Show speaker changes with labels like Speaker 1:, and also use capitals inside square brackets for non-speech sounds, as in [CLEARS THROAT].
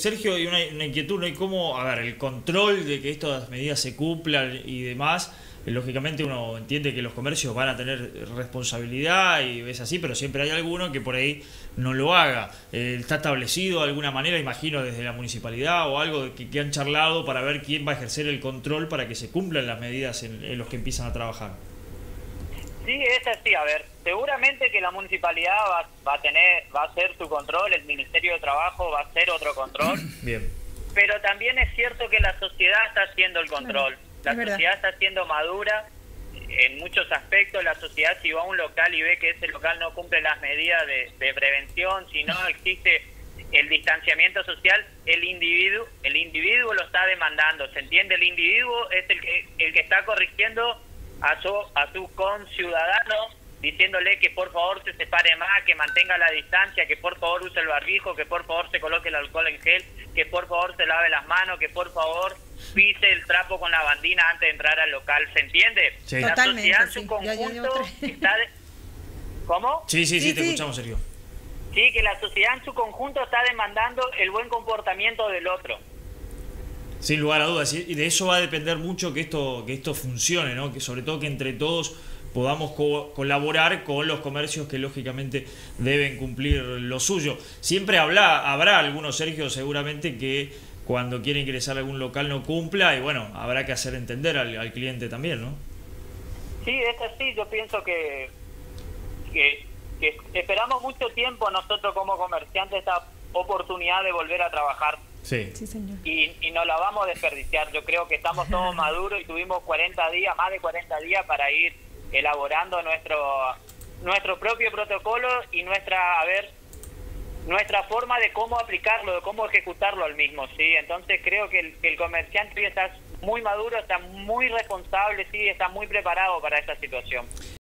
Speaker 1: Sergio, hay una, inquietud, ¿no? hay cómo, a ver, el control de que estas medidas se cumplan y demás, eh, lógicamente uno entiende que los comercios van a tener responsabilidad y es así, pero siempre hay alguno que por ahí no lo haga. Eh, ¿Está establecido de alguna manera, imagino, desde la municipalidad o algo que, que, han charlado para ver quién va a ejercer el control para que se cumplan las medidas en los que empiezan a trabajar?
Speaker 2: Sí, es así. A ver, seguramente que la municipalidad va, a tener, va a hacer su control, el Ministerio de Trabajo va a hacer otro control. [CLEARS THROAT]
Speaker 1: Bien.
Speaker 2: Pero también es cierto que la sociedad está haciendo el control. la sociedad está siendo madura en muchos aspectos. La sociedad si va a un local y ve que ese local no cumple las medidas de, de prevención, si no existe el distanciamiento social, el individuo, el individuo lo está demandando. ¿Se entiende? El individuo es el que, el que está corrigiendo a su, a su conciudadano diciéndole que por favor se separe más, que mantenga la distancia, que por favor use el barbijo, que por favor se coloque el alcohol en gel, que por favor se lave las manos, que por favor pise el trapo con la bandina antes de entrar al local, ¿se entiende?
Speaker 3: Sí. La sociedad en
Speaker 2: su conjunto está... ¿Cómo?
Speaker 1: Sí, sí, sí, te escuchamos, Sergio.
Speaker 2: Sí, que la sociedad en su conjunto está demandando el buen comportamiento del otro.
Speaker 1: Sin lugar a dudas, y de eso va a depender mucho que esto, que esto funcione, ¿no? que sobre todo que entre todos podamos colaborar con los comercios que lógicamente deben cumplir lo suyo. Siempre habla, habrá algunos, Sergio, seguramente que cuando quiere ingresar a algún local no cumpla y bueno, habrá que hacer entender al, cliente también, ¿no?
Speaker 2: Sí, es así, yo pienso que, que, que esperamos mucho tiempo nosotros como comerciantes esta oportunidad de volver a trabajar
Speaker 1: Sí.
Speaker 3: señor.
Speaker 2: Y, y no la vamos a desperdiciar. Yo creo que estamos todos [LAUGHS] maduros y tuvimos 40 días, más de 40 días para ir elaborando nuestro nuestro propio protocolo y nuestra, a ver, nuestra forma de cómo aplicarlo, de cómo ejecutarlo al mismo, ¿sí? Entonces creo que el, que el comerciante está muy maduro, está muy responsable, sí, está muy preparado para esta situación.